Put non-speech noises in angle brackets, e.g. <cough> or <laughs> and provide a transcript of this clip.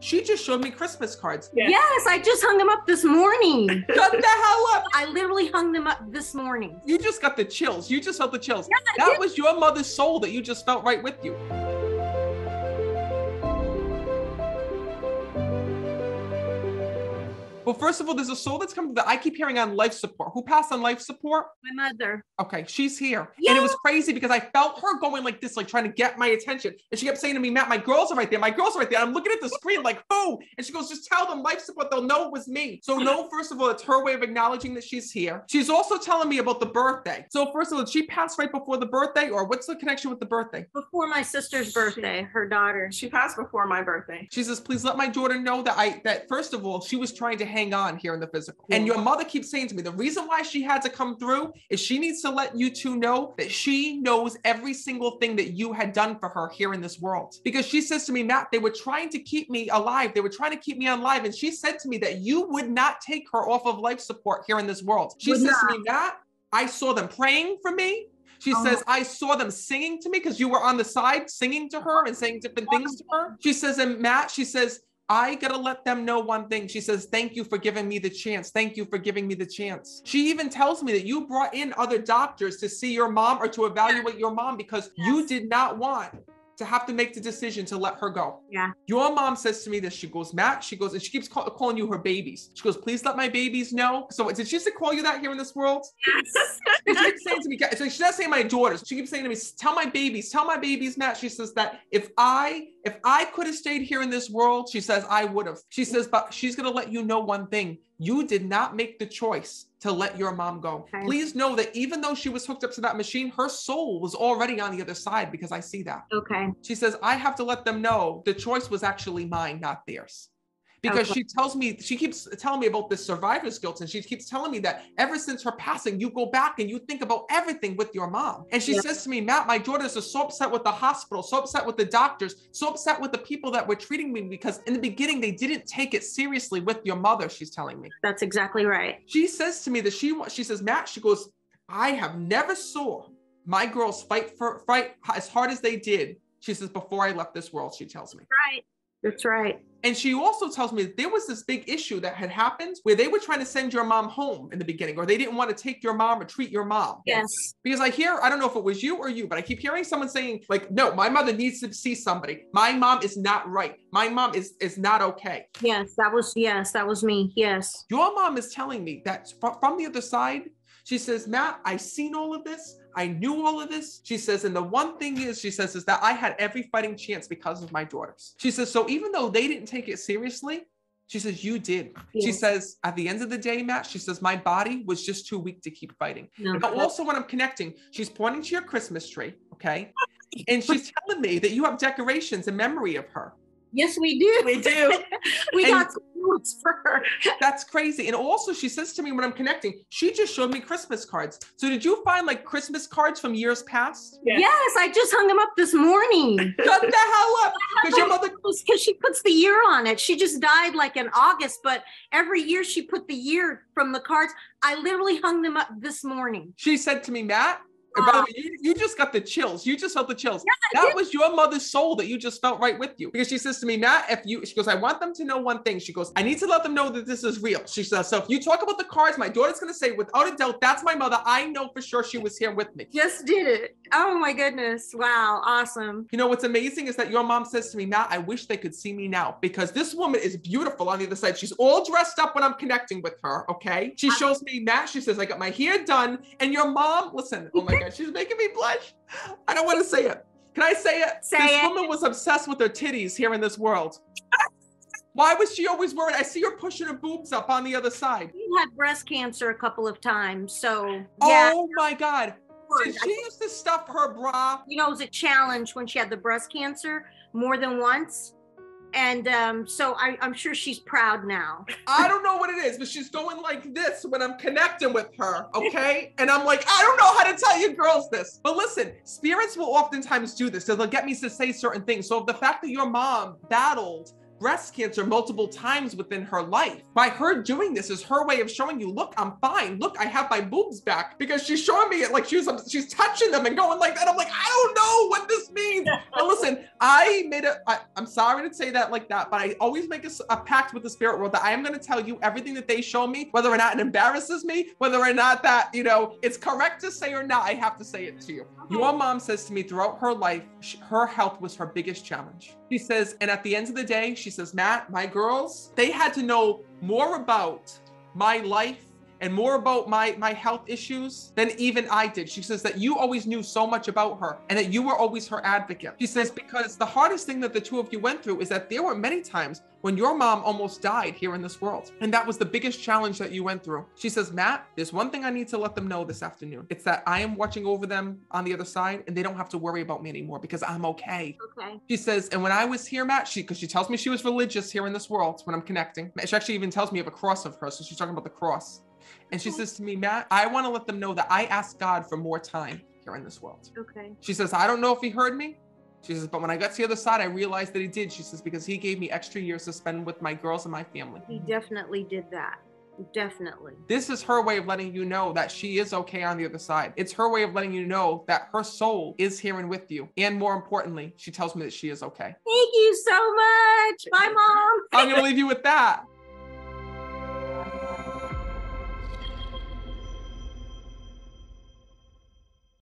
She just showed me Christmas cards. Yeah. Yes, I just hung them up this morning. <laughs> Shut the hell up. I literally hung them up this morning. You just got the chills. You just felt the chills. Yeah, that was your mother's soul that you just felt right with you. Well, first of all, there's a soul that's coming that I keep hearing on life support. Who passed on life support? My mother. Okay, she's here. And it was crazy because I felt her going like this, like trying to get my attention. And she kept saying to me, Matt, my girls are right there. My girls are right there. I'm looking at the screen like, who? And she goes, just tell them life support. They'll know it was me. So, no, first of all, it's her way of acknowledging that she's here. She's also telling me about the birthday. So, first of all, did she passed right before the birthday, or what's the connection with the birthday? Before my sister's birthday, her daughter. She passed before my birthday. She says, please let my daughter know that I that first of all, she was trying to hang on here in the physical. And your mother keeps saying to me, the reason why she had to come through is she needs to let you two know that she knows every single thing that you had done for her here in this world. Because she says to me, Matt, they were trying to keep me alive. They were trying to keep me alive. And she said to me that you would not take her off of life support here in this world. She Would says to me, Matt, I saw them praying for me. She Oh. says, I saw them singing to me because you were on the side singing to her and saying different things to her. She says, and Matt, she says, I gotta let them know one thing. She says, Thank you for giving me the chance. Thank you for giving me the chance. She even tells me that you brought in other doctors to see your mom or to evaluate your mom because you did not want to have to make the decision to let her go. Yeah. Your mom says to me this. She goes, Matt, she goes, and she keeps call- calling you her babies. She goes, Please let my babies know. So, did she used to call you that here in this world? Yes. she keeps saying to me, so she's not saying my daughters. She keeps saying to me, tell my babies, tell my babies, Matt. She says that if I, if I could have stayed here in this world, she says I would have. She says, but she's gonna let you know one thing. You did not make the choice to let your mom go. Okay. Please know that even though she was hooked up to that machine, her soul was already on the other side because I see that. okay. She says, I have to let them know the choice was actually mine, not theirs. Because Okay. she tells me, she keeps telling me about this survivor's guilt. And she keeps telling me that ever since her passing, you go back and you think about everything with your mom. And she Yeah. says to me, Matt, my daughters are so upset with the hospital, so upset with the doctors, so upset with the people that were treating me because in the beginning, they didn't take it seriously with your mother, she's telling me. That's exactly right. She says to me that she, she says, Matt, she goes, I have never saw my girls fight for, fight as hard as they did. She says, before I left this world, she tells me. Right. That's right. And she also tells me that there was this big issue that had happened where they were trying to send your mom home in the beginning, or they didn't want to take your mom or treat your mom. Yes. Because I hear, I don't know if it was you or you, but I keep hearing someone saying, like, no, my mother needs to see somebody. My mom is not right. My mom is is not okay. Yes. That was, yes, that was me. Yes. Your mom is telling me that from the other side, she says, Matt, I've seen all of this. I knew all of this. She says, and the one thing is, she says, is that I had every fighting chance because of my daughters. She says, so even though they didn't take it seriously, she says, you did. She says, at the end of the day, Matt, she says, my body was just too weak to keep fighting. No. Now, also, when I'm connecting, she's pointing to your Christmas tree, okay? <laughs> And she's telling me that you have decorations in memory of her. Yes, we do. We do. <laughs> we And- got some for her. <laughs> That's crazy. And also, she says to me when I'm connecting, she just showed me Christmas cards. So, did you find like Christmas cards from years past? Yeah. Yes, I just hung them up this morning. <laughs> Shut the hell up. Because your mother, Because she puts the year on it. She just died like in August, but every year she put the year from the cards. I literally hung them up this morning. she said to me, Matt, and by the Oh. way, you, you just got the chills. You just felt the chills. I that was your mother's soul that you just felt right with you. Because she says to me, Matt, if you, she goes, I want them to know one thing. She goes, I need to let them know that this is real. She says, so if you talk about the cards, my daughter's going to say, without a doubt, that's my mother. I know for sure she was here with me. Just did it. Oh my goodness. Wow. Awesome. You know what's amazing is that your mom says to me, Matt, I wish they could see me now because this woman is beautiful on the other side. She's all dressed up when I'm connecting with her. Okay. She shows me, Matt, she says, I got my hair done. And your mom, listen, oh my God, <laughs> she's making me blush. I don't want to say it. Can I say it? Say this it. woman was obsessed with her titties here in this world. <laughs> Why was she always worried? I see her pushing her boobs up on the other side. You had breast cancer a couple of times. So, yeah. Oh my God. Did she used to stuff her bra? you know, it was a challenge when she had the breast cancer more than once. And um, so I, I'm sure she's proud now. I don't know what it is, but she's going like this when I'm connecting with her, okay? And I'm like, I don't know how to tell you girls this. But listen, spirits will oftentimes do this. They'll get me to say certain things. So the fact that your mom battled breast cancer multiple times within her life. By her doing this is her way of showing you, look, I'm fine. Look, I have my boobs back because she's showing me it like she's um, she's touching them and going like that. I'm like, I don't know what this means. <laughs> but listen, I made a. I, I'm sorry to say that like that, but I always make a, a pact with the spirit world that I am going to tell you everything that they show me, whether or not it embarrasses me, whether or not that you know it's correct to say or not. I have to say it to you. Uh-huh. Your mom says to me throughout her life, her health was her biggest challenge. She says, and at the end of the day, she says, Matt, my girls, they had to know more about my life and more about my my health issues than even I did. She says that you always knew so much about her and that you were always her advocate. She says because the hardest thing that the two of you went through is that there were many times when your mom almost died here in this world. And that was the biggest challenge that you went through. She says, Matt, there's one thing I need to let them know this afternoon. It's that I am watching over them on the other side and they don't have to worry about me anymore because I'm okay. Okay. She says, and when I was here, Matt, she, because she tells me she was religious here in this world when I'm connecting. She actually even tells me of a cross of her. So she's talking about the cross. And she oh. says to me, Matt, I want to let them know that I asked God for more time here in this world. Okay. She says, I don't know if he heard me. She says, but when I got to the other side, I realized that he did. She says, because he gave me extra years to spend with my girls and my family. He definitely did that. Definitely. This is her way of letting you know that she is okay on the other side. It's her way of letting you know that her soul is here and with you. And more importantly, she tells me that she is okay. Thank you so much. Bye, mom. I'm going to leave you with that.